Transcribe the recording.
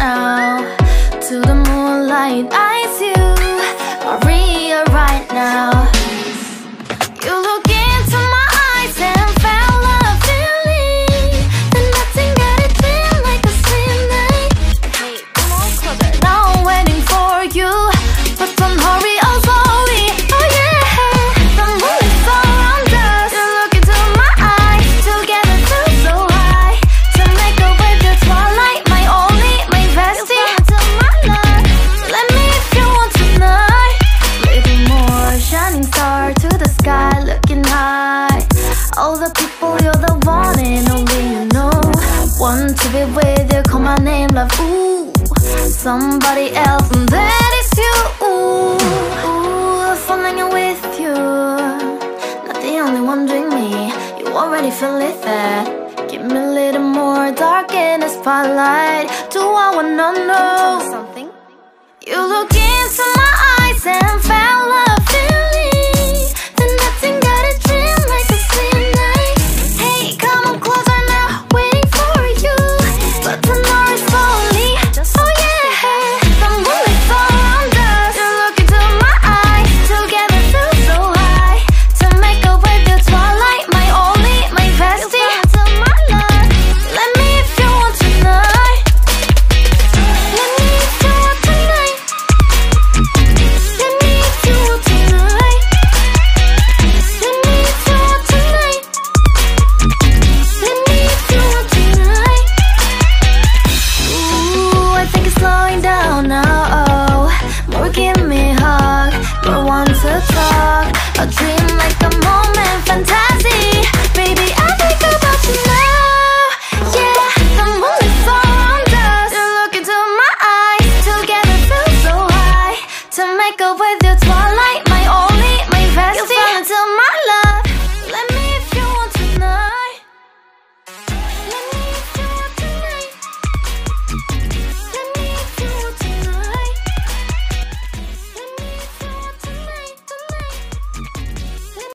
now To the moonlight. I eyes you Maria right now. no, no.